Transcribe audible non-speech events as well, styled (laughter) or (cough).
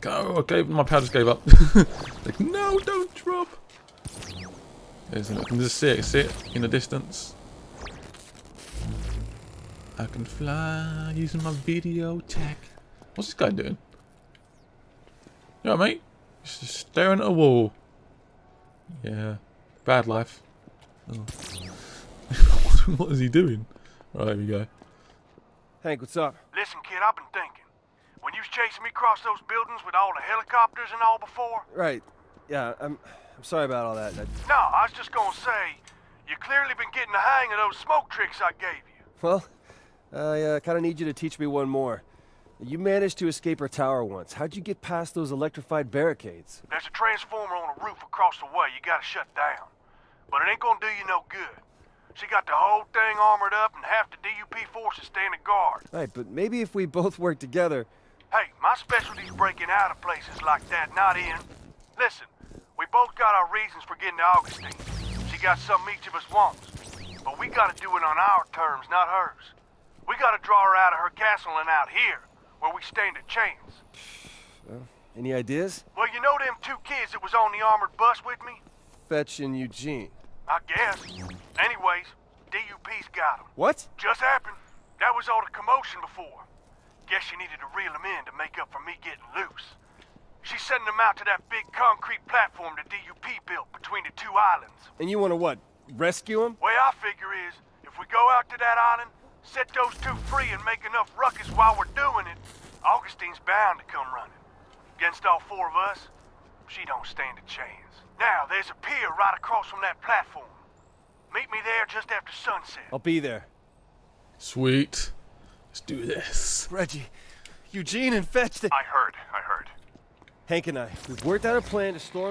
Go! I gave, my pal just gave up. (laughs) like, no, don't drop! There's, I can just see it, see it in the distance. I can fly using my video tech. What's this guy doing? You know what, mate? He's just staring at a wall. Yeah. Bad life. Oh. (laughs) what is he doing? Right, there we go. Hank, what's up? Listen, kid, I've been thinking. You was chasing me across those buildings with all the helicopters and all before... Right. Yeah, I'm I'm sorry about all that. I... No, I was just gonna say, you clearly been getting the hang of those smoke tricks I gave you. Well, I uh, kind of need you to teach me one more. You managed to escape her tower once. How'd you get past those electrified barricades? There's a transformer on a roof across the way you gotta shut down. But it ain't gonna do you no good. She got the whole thing armored up and half the DUP forces standing guard. Right, but maybe if we both work together... Hey, my specialty's breaking out of places like that, not in. Listen, we both got our reasons for getting to Augustine. She got something each of us wants. But we gotta do it on our terms, not hers. We gotta draw her out of her castle and out here, where we stand a chance. Well, any ideas? Well, you know them two kids that was on the armored bus with me? Fetch and Eugene. I guess. Anyways, DUP's got them. What? Just happened. That was all the commotion before. Guess she needed to reel them in to make up for me getting loose. She's sending them out to that big concrete platform the DUP built between the two islands. And you want to what? Rescue him? Way I figure is, if we go out to that island, set those two free and make enough ruckus while we're doing it, Augustine's bound to come running. Against all four of us, she don't stand a chance. Now, there's a pier right across from that platform. Meet me there just after sunset. I'll be there. Sweet. Let's do this. Reggie, Eugene and Fetch the... I heard, I heard. Hank and I, we've worked out a plan to storm...